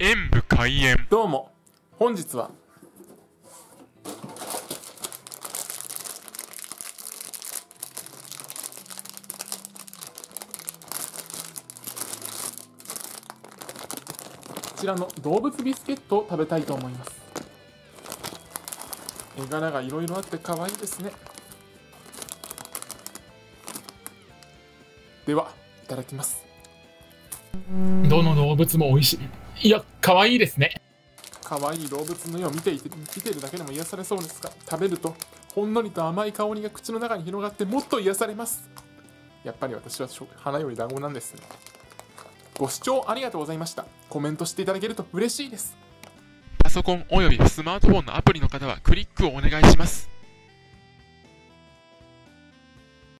演武開演。どうも。本日は。こちらの動物ビスケットを食べたいと思います。絵柄がいろいろあって可愛いですね。ではいただきます。どの動物も美味しい。いや、可愛いですね。可愛い動物の絵を見ていて見てるだけでも癒されそうですが食べるとほんのりと甘い香りが口の中に広がってもっと癒されます。やっぱり私は花より団子なんですね。ご視聴ありがとうございました。コメントしていただけると嬉しいです。パソコンおよびスマートフォンのアプリの方はクリックをお願いします